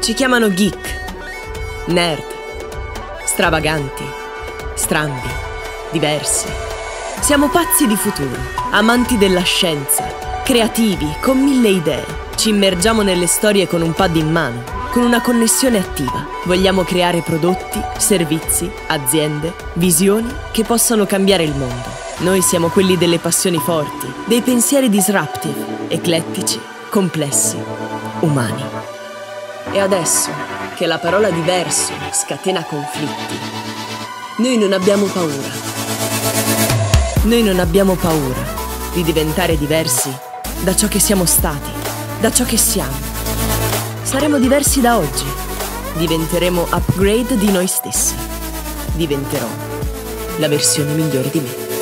Ci chiamano geek, nerd, stravaganti, strambi, diversi. Siamo pazzi di futuro, amanti della scienza, creativi, con mille idee. Ci immergiamo nelle storie con un pad in mano, con una connessione attiva. Vogliamo creare prodotti, servizi, aziende, visioni che possano cambiare il mondo. Noi siamo quelli delle passioni forti, dei pensieri disruptive, eclettici, complessi, umani. E adesso che la parola diverso scatena conflitti, noi non abbiamo paura. Noi non abbiamo paura di diventare diversi da ciò che siamo stati, da ciò che siamo. Saremo diversi da oggi. Diventeremo upgrade di noi stessi. Diventerò la versione migliore di me.